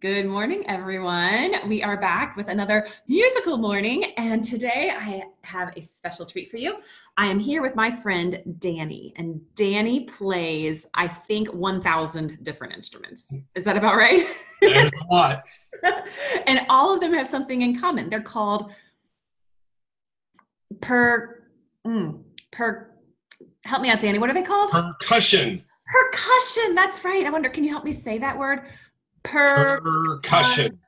Good morning, everyone. We are back with another musical morning, and today I have a special treat for you. I am here with my friend Danny, and Danny plays, I think, 1,000 different instruments. Is that about right? There's a lot. and all of them have something in common. They're called per, mm, per, help me out, Danny. What are they called? Percussion. Percussion. That's right. I wonder, can you help me say that word? Per- Percussion.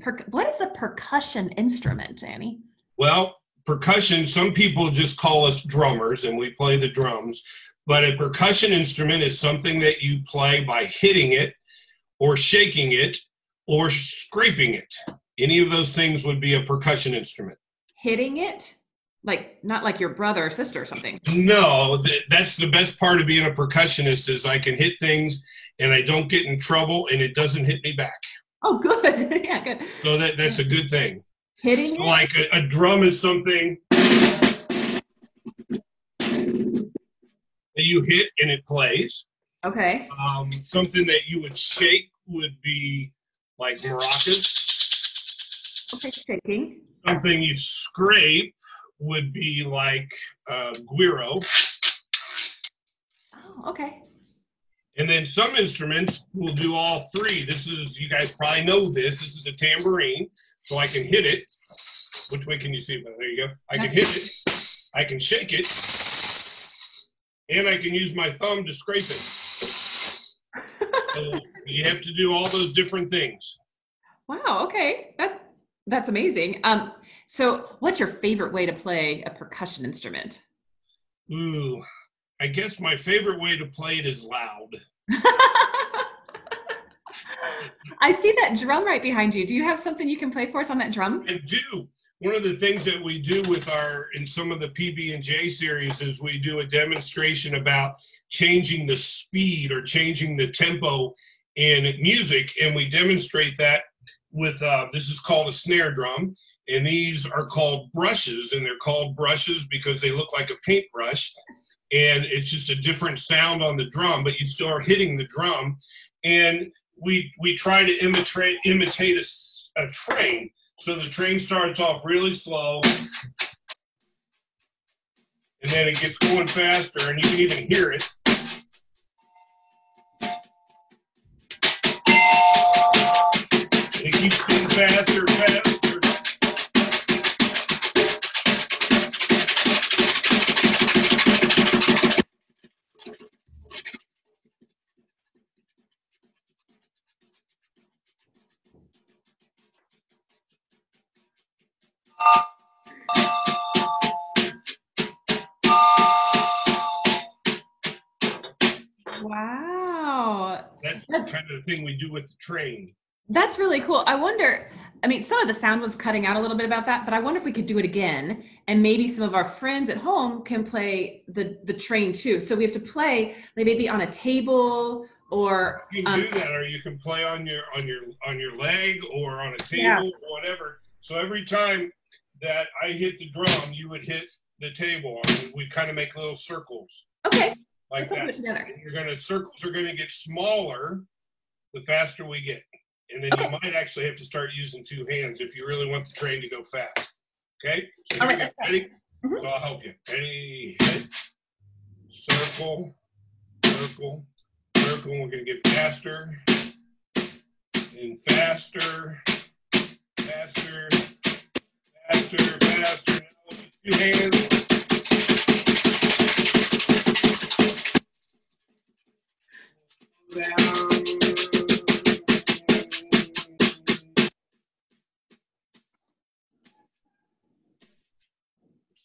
Per- what is a percussion instrument, Annie? Well, percussion, some people just call us drummers and we play the drums. But a percussion instrument is something that you play by hitting it or shaking it or scraping it. Any of those things would be a percussion instrument. Hitting it? Like not like your brother or sister or something. No, th- that's the best part of being a percussionist is I can hit things and I don't get in trouble and it doesn't hit me back. Oh, good. yeah, good. So that that's a good thing. Hitting so like a, a drum is something that you hit and it plays. Okay. Um, something that you would shake would be like maracas. Okay, shaking. Something you scrape would be like uh, guiro. Oh, okay. And then some instruments will do all three. This is, you guys probably know this. This is a tambourine. So I can hit it. Which way can you see? There you go. I can hit it. I can shake it. And I can use my thumb to scrape it. so you have to do all those different things. Wow. Okay. That's, that's amazing. Um, so what's your favorite way to play a percussion instrument? Ooh, I guess my favorite way to play it is loud. I see that drum right behind you. Do you have something you can play for us on that drum? I do. One of the things that we do with our in some of the PB and J series is we do a demonstration about changing the speed or changing the tempo in music, and we demonstrate that with uh, this is called a snare drum, and these are called brushes, and they're called brushes because they look like a paintbrush, and it's just a different sound on the drum, but you still are hitting the drum, and we we try to imitate imitate a, a train. So the train starts off really slow, and then it gets going faster, and you can even hear it. It keeps getting faster. With the train. That's really cool. I wonder, I mean, some of the sound was cutting out a little bit about that, but I wonder if we could do it again and maybe some of our friends at home can play the the train too. So we have to play like maybe on a table or You can um, do that, or you can play on your on your on your leg or on a table Yeah. or whatever. So every time that I hit the drum, you would hit the table, and we kind of make little circles okay, like let's all do it that. together. And You're gonna circles are gonna get smaller the faster we get, and then Okay. you might actually have to start using two hands if you really want the train to go fast. Okay, so All right, here we go. let's go. ready? Mhm. So I'll help you. Ready, hit, circle, circle, circle. We're gonna get faster and faster, faster, faster, faster. Now with two hands. Down.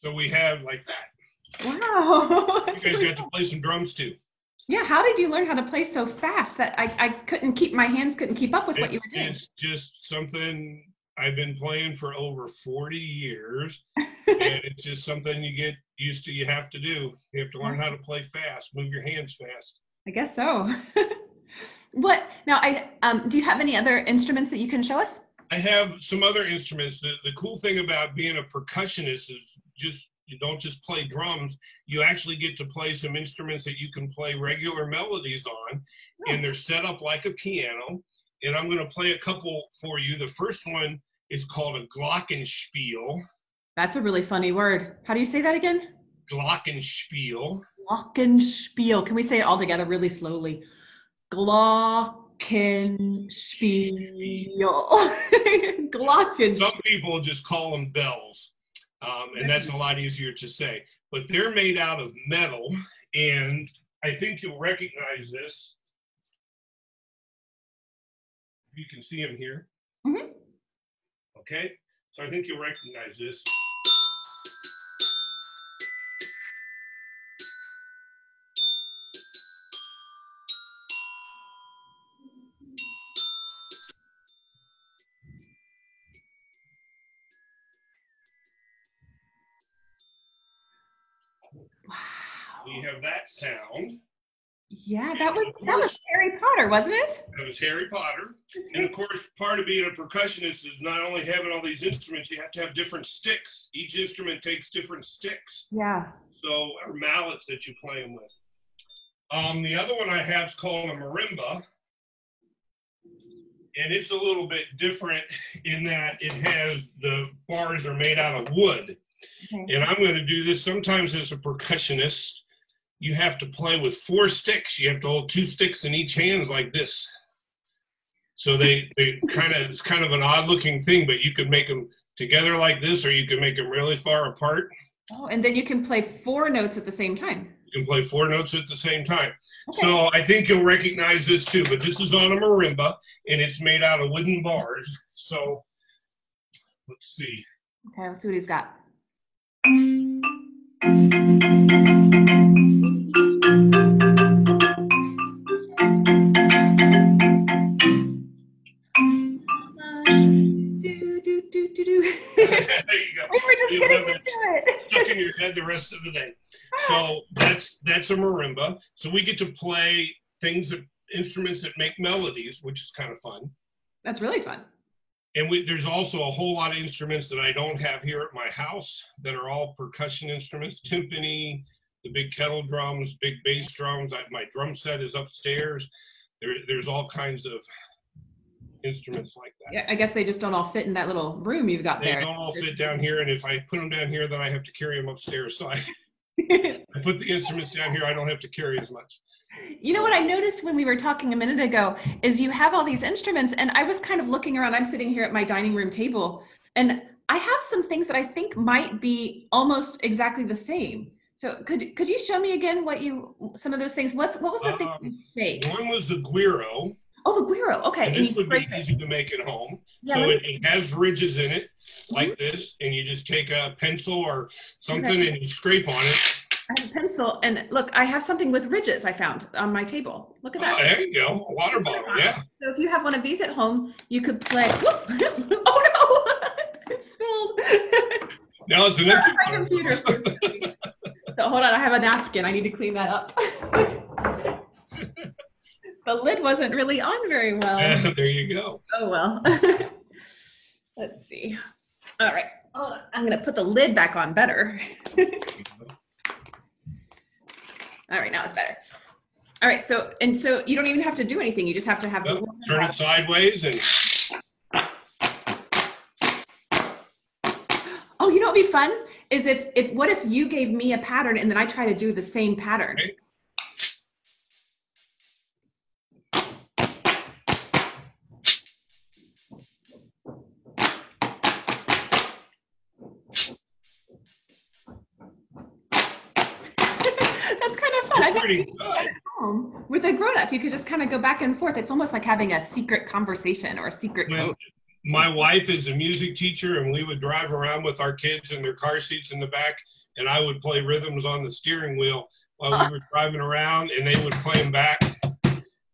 So we have like that. Wow. You guys really got to play some drums too. Yeah, how did you learn how to play so fast that I, I couldn't keep my hands couldn't keep up with what you were doing? it's just something I've been playing for over 40 years, and it's just something you get used to. You have to do. You have to learn how to play fast, move your hands fast. I guess so. what now? I um. Do you have any other instruments that you can show us? I have some other instruments. The, the cool thing about being a percussionist is just you don't just play drums. You actually get to play some instruments that you can play regular melodies on, and they're set up like a piano. and I'm going to play a couple for you. The first one is called a glockenspiel. That's a really funny word. How do you say that again? Glockenspiel. Glockenspiel. Can we say it all together really slowly? Glockenspiel. glockenspiel Some people just call them bells, um, and that's a lot easier to say. But they're made out of metal, and I think you'll recognize this. You can see them here. Mhm. Okay, so I think you'll recognize this. You have that sound. Yeah, that was that was Harry Potter, wasn't it? That was Harry Potter. And of course, part of being a percussionist is not only having all these instruments, you have to have different sticks. Each instrument takes different sticks, Yeah. so or mallets that you play them with. Um, the other one I have is called a marimba, and it's a little bit different in that it has the bars are made out of wood. Okay. And I'm going to do this sometimes as a percussionist. You have to play with four sticks. You have to hold two sticks in each hand like this. So they, they kind of it's kind of an odd looking thing, but you could make them together like this, or you can make them really far apart. Oh, and then you can play four notes at the same time. You can play four notes at the same time. Okay. So I think you'll recognize this too. But this is on a marimba, and it's made out of wooden bars. So let's see. Okay, let's see what he's got. There you go. were just You getting have into it. it. stuck in your head the rest of the day. So that's that's a marimba. So we get to play things that instruments that make melodies, which is kind of fun. That's really fun. And we, there's also a whole lot of instruments that I don't have here at my house that are all percussion instruments, timpani, the big kettle drums, big bass drums. I, my drum set is upstairs. There, there's all kinds of instruments like that. Yeah, I guess they just don't all fit in that little room you've got They there. They don't all fit down here, and if I put them down here, then I have to carry them upstairs. So I, I put the instruments down here. I don't have to carry as much. You know what I noticed when we were talking a minute ago is you have all these instruments, and I was kind of looking around. I'm sitting here at my dining room table, and I have some things that I think might be almost exactly the same. So could could you show me again what you some of those things? What's what was the thing Um, you shake? One was the guiro, Oh, the guiro. Okay, and and you this would be it. easy to make at home. Yeah, so it, it has ridges in it, like this, and you just take a pencil or something Okay. and you scrape on it. I have a pencil, and look, I have something with ridges I found on my table. Look at Oh, that. there you go, a water bottle. Yeah, So if you have one of these at home, you could play. Oh no, it's spilled. now it's an empty my computer. so hold on, I have a napkin. I need to clean that up. the lid wasn't really on very well. Yeah, there you go. Oh well. Let's see. All right. Hold. I'm gonna put the lid back on better. All right, now it's better. All right, so and so you don't even have to do anything. You just have to have the Yep, lid Turn it sideways and Oh, you know what'd be fun is if if what if you gave me a pattern and then I try to do the same pattern. Okay. That's kind of fun. I bet pretty you could do that good. home with a grown up. You could just kind of go back and forth. It's almost like having a secret conversation or a secret Well, my wife is a music teacher, and we would drive around with our kids in their car seats in the back, and I would play rhythms on the steering wheel while we were driving around, and they would play them back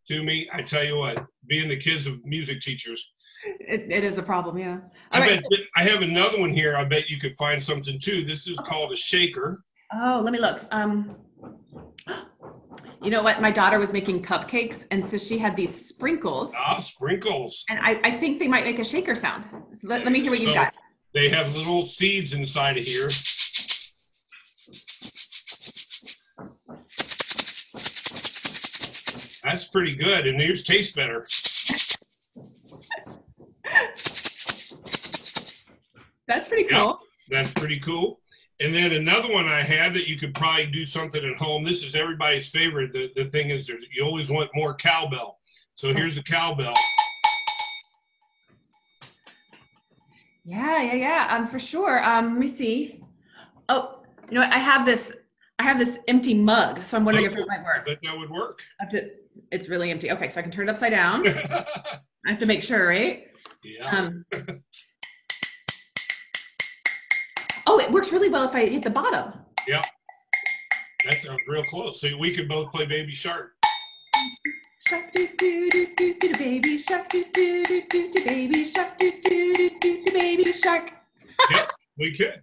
to me. I tell you what, being the kids of music teachers, It, it is a problem, yeah. All I right. bet I have another one here. I bet you could find something too. This is called a shaker. Oh, let me look. Um, you know what? My daughter was making cupcakes, and so she had these sprinkles. Ah, sprinkles. And I, I think they might make a shaker sound. So let, let, me hear what so you've got. They have little seeds inside of here. That's pretty good, and yours taste better. That's pretty cool. Yep, that's pretty cool. And then another one I had that you could probably do something at home. This is everybody's favorite. The, the thing is, there's, you always want more cowbell. So here's a cowbell. Yeah, yeah, yeah. Um, for sure. Um, let me see. Oh, you know what? I have this. I have this empty mug, so I'm wondering if it might I work. bet that would work. I have to. It's really empty. Okay, so I can turn it upside down. I have to make sure, right? Um, oh, it works really well if I hit the bottom. that sounds real close. So we could both play Baby Shark. Shark do do do do do do baby shark do do do do do baby shark do do do do do baby shark. We could.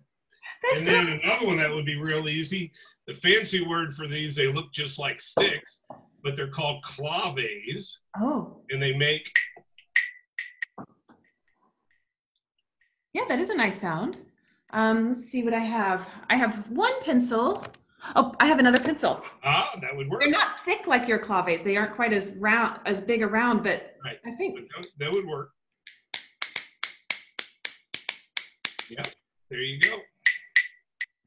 That's And so then another one that would be real easy. The fancy word for these, they look just like sticks, but they're called claves, Oh, and they make yeah, that is a nice sound. Um, let's see what I have. I have one pencil. Oh, I have another pencil. ah, that would work. They're not thick like your claves. They aren't quite as round, as big around, but Right. I think that- would work. Yeah, there you go.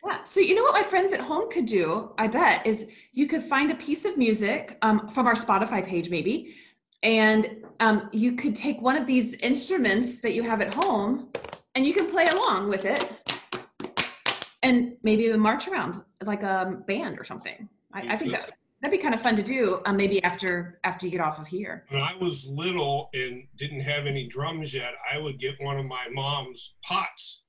Yeah. So you know what my friends at home could do, I bet, is you could find a piece of music um, from our Spotify page, maybe, and um, you could take one of these instruments that you have at home, and you can play along with it, and maybe even march around like a band or something. I, I think that that'd be kind of fun to do, um, maybe after after you get off of here. When I was little and didn't have any drums yet, I would get one of my mom's pots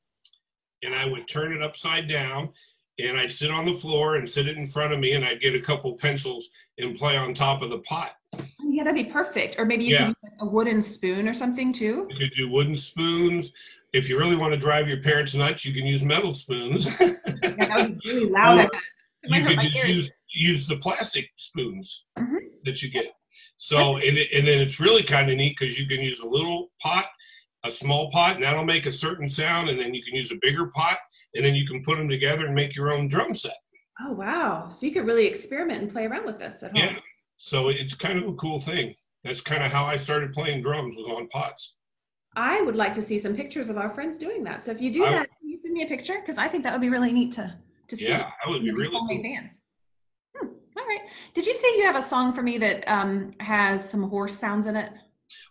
and I would turn it upside down and I'd sit on the floor and sit it in front of me and I'd get a couple pencils and play on top of the pot. Yeah, that'd be perfect. Or maybe you Yeah. could use a wooden spoon or something too. You could do wooden spoons. If you really want to drive your parents nuts, you can use metal spoons. Yeah, that would be really loud. Or I bet. It might you could just use use the plastic spoons Mhm. that you get. So and it, and then it's really kind of neat because you can use a little pot, a small pot, and that'll make a certain sound, and then you can use a bigger pot, and then you can put them together and make your own drum set. Oh wow! So you could really experiment and play around with this at home. Yeah. So it's kind of a cool thing. That's kind of how I started playing drums was on pots. I would like to see some pictures of our friends doing that. So if you do I- that, can you send me a picture? Because I think that would be really neat to to see. Yeah, that would be really cool. Hmm, all right. Did you say you have a song for me that um, has some horse sounds in it?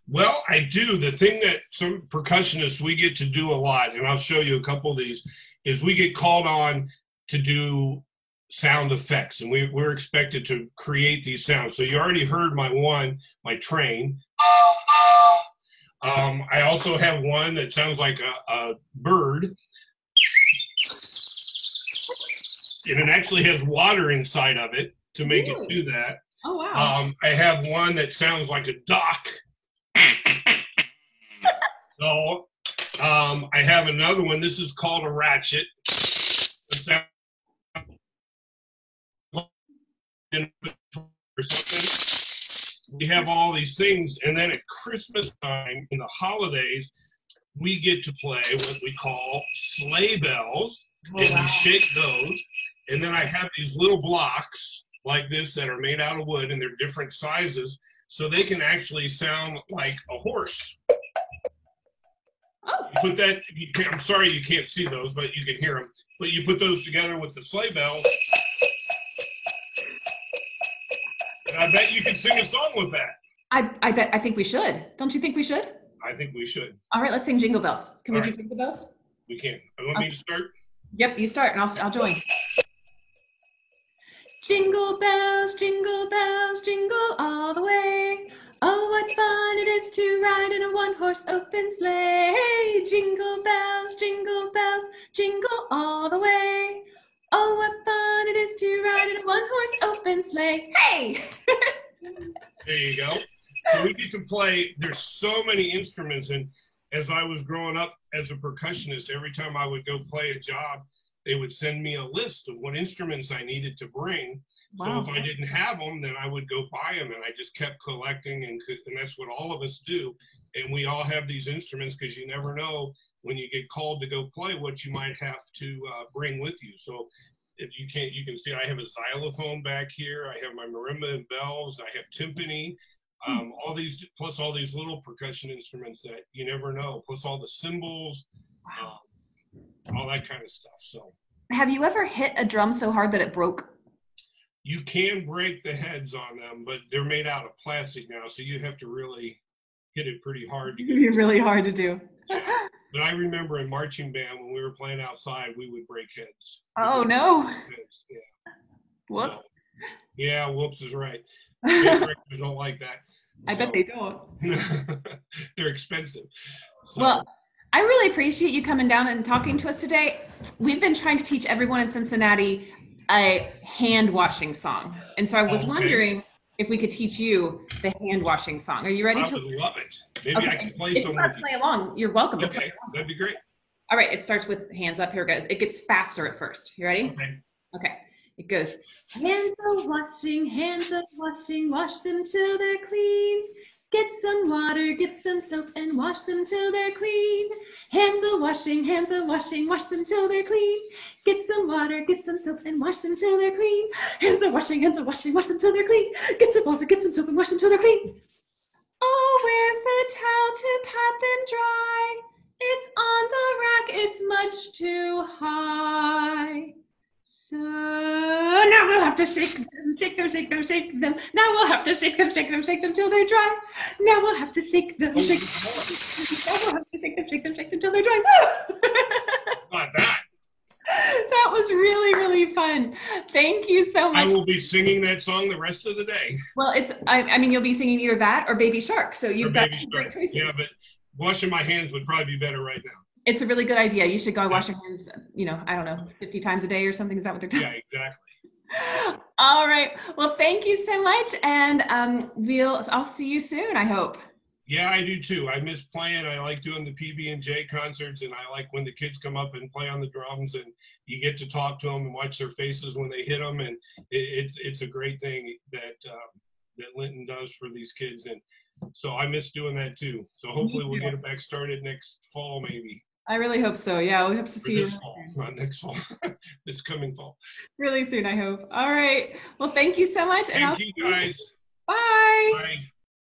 Well, I do. The thing that some percussionists we get to do a lot, and I'll show you a couple of these, is we get called on to do sound effects, and we, we're expected to create these sounds. So you already heard my one, my train. Um, I also have one that sounds like a, a bird, and it actually has water inside of it to make it do that. Oh wow! Um, I have one that sounds like a duck. so um, I have another one. This is called a ratchet. Or something. We have all these things, and then at Christmas time, in the holidays, we get to play what we call sleigh bells Oh, and we shake those. And then I have these little blocks like this that are made out of wood and they're different sizes, so they can actually sound like a horse. Oh, You put that. I'm sorry you can't see those, but you can hear them. But you put those together with the sleigh bells, and I bet you can sing a song with that. I I bet I think we should. Don't you think we should? I think we should. All right, let's sing Jingle Bells. Can we All do. Jingle Bells? We can. You want me to start? Yep, you start and I'll, I'll join. Jingle bells, jingle bells, jingle all the way. Oh, what fun it is to ride in a one horse open sleigh. Jingle bells, jingle bells, jingle all the way. Oh, what fun it is to ride in a one horse open sleigh. Hey! There you go. So we get to play. There's so many instruments, and as I was growing up as a percussionist, every time I would go play a job, they would send me a list of what instruments I needed to bring. So if I didn't have them, then I would go buy them, and I just kept collecting, and co- and that's what all of us do. And we all have these instruments because you never know when you get called to go play what you might have to uh, bring with you. So if you can't, you can see I have a xylophone back here. I have my marimba and bells. I have timpani. Um, all these plus all these little percussion instruments that you never know. Plus all the cymbals. Um, all that kind of stuff. So, have you ever hit a drum so hard that it broke? You can break the heads on them, but they're made out of plastic now, so you have to really hit it pretty hard. To get really hard to do. Yeah. But I remember in marching band when we were playing outside, we would break heads. Oh no! Heads. Yeah. Whoops. So, yeah, whoops is right. don't like that. I bet they don't. they're expensive. So. Well, I really appreciate you coming down and talking to us today. We've been trying to teach everyone in Cincinnati a hand washing song. And so I was oh, okay. wondering if we could teach you the hand washing song. Are you ready I to? I would love it. Maybe okay. I can play if some. you want to play along, you're welcome okay. to play along. That'd be great. All right, it starts with hands up. Here it goes. It gets faster at first. You ready? Okay. Okay. It goes, hands are washing, hands are washing, wash them till they're clean. Get some water, get some soap, and wash them till they're clean. Hands are washing, hands are washing, wash them till they're clean. Get some water, get some soap, and wash them till they're clean. Hands are washing, hands are washing, wash them till they're clean. Get some water, get some soap, and wash them till they're clean. Oh, where's the towel to pat them dry? It's on the rack, it's much too high. So now we'll have to shake shake them, shake them, shake them. Now we'll have to shake them, shake them, shake them till they dry. Now we'll have to shake them, shake them. Now we'll have to shake them, shake them, shake them till they dry. Not that. That was really, really fun. Thank you so much. I will be singing that song the rest of the day. Well, it's, I, I mean, you'll be singing either that or Baby Shark. So you've got great choices. Yeah, but washing my hands would probably be better right now it's a really good idea. You should go wash your hands, you know, I don't know, 50 times a day or something. Is that what they're doing? Yeah, exactly. All right. Well, thank you so much. And um, we'll, I'll see you soon, I hope. Yeah, I do too. I miss playing. I like doing the PB and J concerts, and I like when the kids come up and play on the drums, and you get to talk to them and watch their faces when they hit them, and it, it's it's a great thing that um, that Linton does for these kids, and so I miss doing that too. So hopefully we'll get it back started next fall, maybe. I really hope so. Yeah, we hope to see you fall, not next fall, this coming fall. Really soon, I hope. All right. Well, thank you so much. Thank and you guys. Bye. Bye.